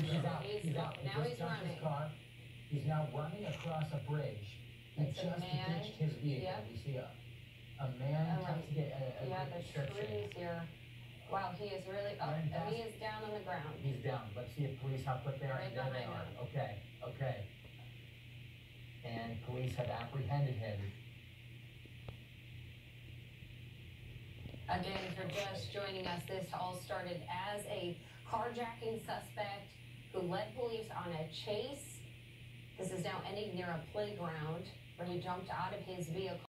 He's out. He's He's. He Now he's running. car. He's now running across a bridge. He It's a just man. ditched his vehicle. Yep. We see a, a man Oh, trying to get a, a Yeah, the trees here. Wow, he is really, oh, and he is down on the ground. He's down. Let's see if police have put there. Right There they are. Okay, okay. And police have apprehended him. Again, for just joining us, this all started as a carjacking suspect led police on a chase. This is now ending near a playground where he jumped out of his vehicle.